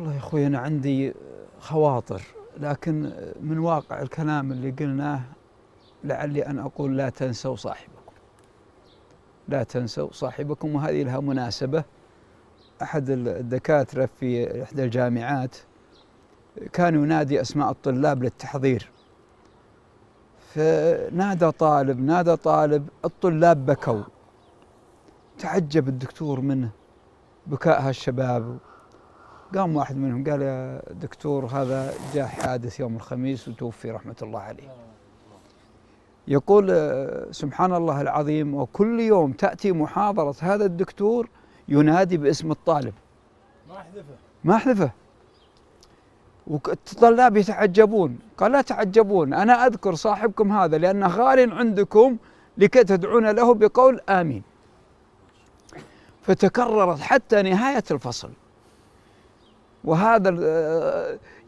والله يا أخوي أنا عندي خواطر لكن من واقع الكلام اللي قلناه لعلي أن أقول لا تنسوا صاحبكم. لا تنسوا صاحبكم وهذه لها مناسبة. أحد الدكاترة في إحدى الجامعات كان ينادي أسماء الطلاب للتحضير. فنادى طالب نادى طالب الطلاب بكوا. تعجب الدكتور منه بكاء هالشباب. قام واحد منهم قال يا دكتور هذا جاء حادث يوم الخميس وتوفي رحمة الله عليه. يقول سبحان الله العظيم وكل يوم تأتي محاضرة هذا الدكتور ينادي باسم الطالب. ما أحذفه. ما أحذفه. والطلاب يتعجبون قال لا تعجبون أنا أذكر صاحبكم هذا لأنه غال عندكم لكي تدعون له بقول آمين. فتكررت حتى نهاية الفصل. وهذا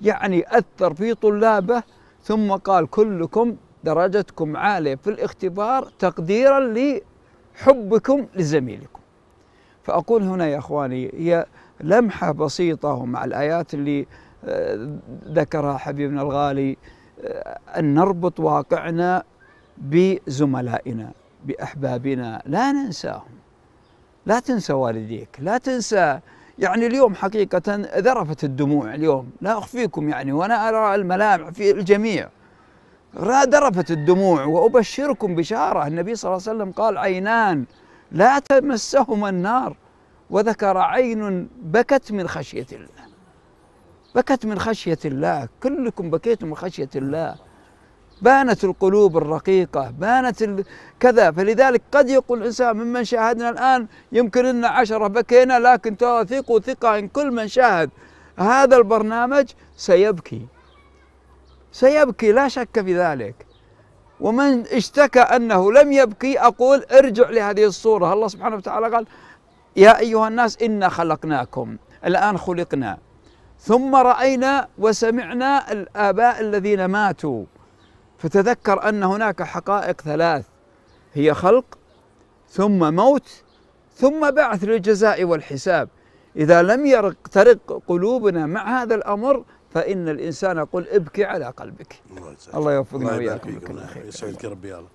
يعني أثر في طلابه. ثم قال كلكم درجتكم عالية في الاختبار تقديرا لحبكم لزميلكم. فأقول هنا يا أخواني هي لمحة بسيطة ومع الآيات اللي ذكرها حبيبنا الغالي أن نربط واقعنا بزملائنا بأحبابنا. لا ننساهم. لا تنسى والديك لا تنسى يعني اليوم حقيقة ذرفت الدموع اليوم. لا أخفيكم يعني وأنا أرى الملامح في الجميع. ذرفت الدموع وأبشركم بشارة. النبي صلى الله عليه وسلم قال عينان لا تمسهما النار وذكر عين بكت من خشية الله. بكت من خشية الله. كلكم بكيتم من خشية الله. بانت القلوب الرقيقة بانت كذا. فلذلك قد يقول الإنسان ممن شاهدنا الآن يمكن أن عشرة بكينا لكن ثقوا ثقة إن كل من شاهد هذا البرنامج سيبكي. سيبكي لا شك في ذلك. ومن اشتكى أنه لم يبكي أقول ارجع لهذه الصورة. الله سبحانه وتعالى قال يا أيها الناس إنا خلقناكم الآن خلقنا. ثم رأينا وسمعنا الآباء الذين ماتوا. فتذكر أن هناك حقائق ثلاث. هي خلق ثم موت ثم بعث للجزاء والحساب. إذا لم يرق ترق قلوبنا مع هذا الأمر فإن الإنسان يقول ابكي على قلبك. الله يوفقنا وياكم الله يسعدك ربي الله